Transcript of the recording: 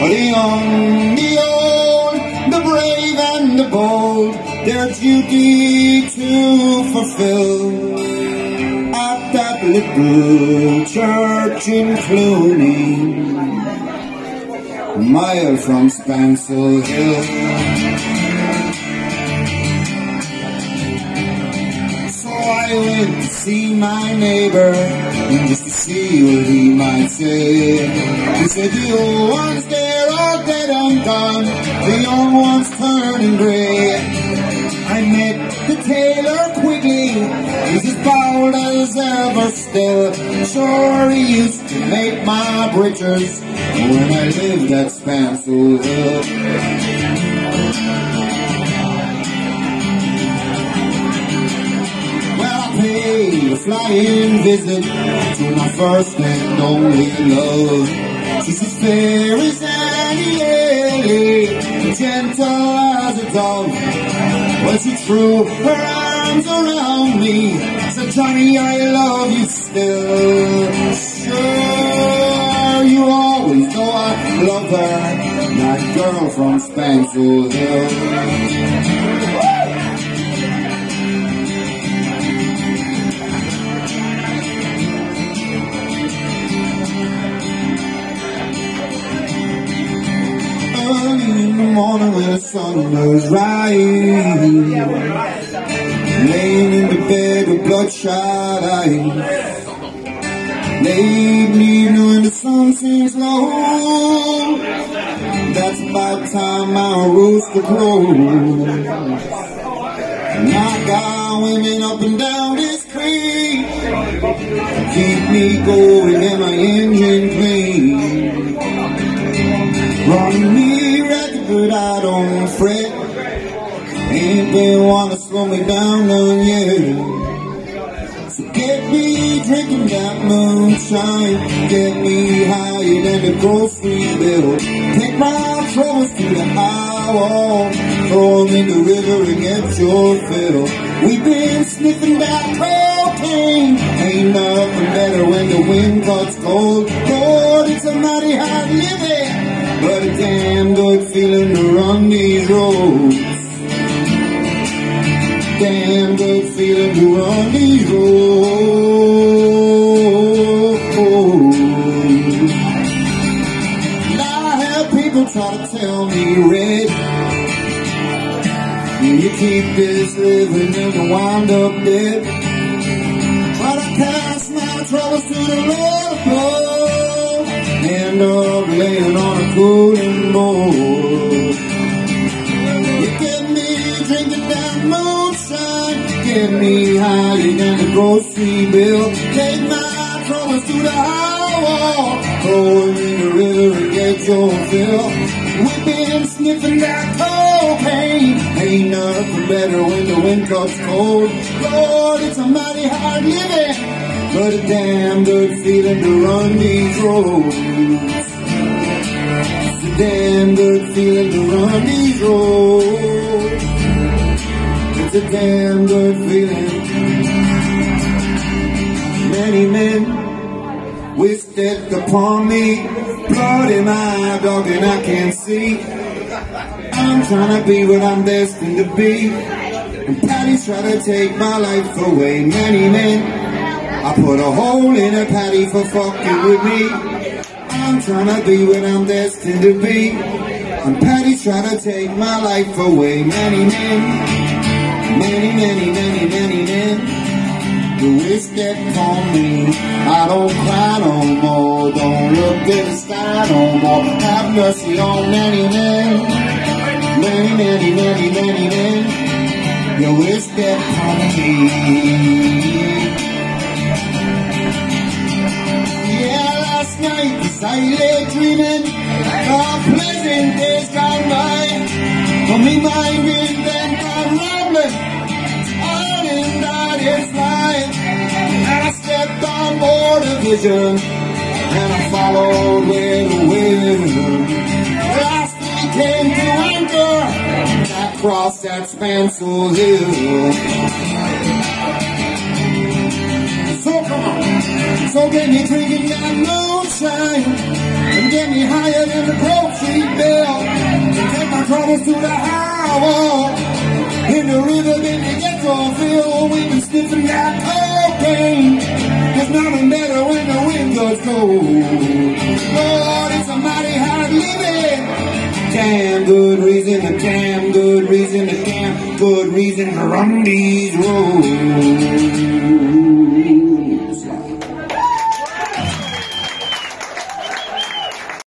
Young, the old, the brave and the bold, their duty to fulfill. At that little church in Clooney, a mile from Spancel Hill. So I went to see my neighbor, and just to see what he might say. He said, old ones, they're the young ones turning grey. I met the tailor Quigley, he's as bold as ever still. Sure, he used to make my breeches when I lived at Spancel Hill. Well, I paid a flying visit to my first and only love. She's as fair as any lily, gentle as a dove. Well, she threw her arms around me, said, Johnny, I love you still. Sure, you always know I love her, that girl from Spancel Hill. When the sun was rising Laying in the bed with bloodshot eyes. Late evening when the sun sinks low. That's about time my rooster crows And I got women up and down this creek. Keep me going and my engine clean. Run me but I don't fret. Ain't been wanna slow me down none yet. So get me drinking that moonshine, get me higher than the grocery bill. Take my troubles to the high wall, throw 'em in the river and get your fill. We've been sniffing that cocaine, ain't nothing better when the wind cuts cold. Roads. Damn good feeling to run these roads. And I have people try to tell me, Red, you keep this living and you wind up dead. But I cast my troubles to the Lord. End up laying on a cooling board. That moonshine. Get me higher than the grocery bill. Take my troubles to the high wall. Throw 'em in the river and get your fill. We've been sniffing that cocaine. Ain't nothing better when the wind cuts cold. Lord, it's a mighty hard living. But a damn good feeling to run these roads. Damn good feeling to run these roads. It's a damn good feeling. Many men death upon me. Blood in my eye, dog, and I can't see. I'm trying to be what I'm destined to be. And Patty's trying to take my life away. Many men I put a hole in a patty for fucking with me. I'm trying to be what I'm destined to be. And Patty's trying to take my life away. Many men, many, many, many, many men. You wish that on me. I don't cry no more. Don't look at the sky no more. Have mercy on many men. Many, many, many, many men. You wish that on me. Night as I lay dreaming of pleasant days gone by, on me mind is rambling on that is life, and I stepped on board a vision, and I followed where the wind. Last we came to anchor, that cross that Spancel Hill. So come on. So get me drinking that moonshine and get me higher than the grocery to take my troubles to the harbor. In the river, then you get to feel when you're sniffing that cocaine. There's nothing better when the wind goes cold. Lord, it's a mighty hard living. Damn good reason, a damn good reason, a damn good reason to run these roads.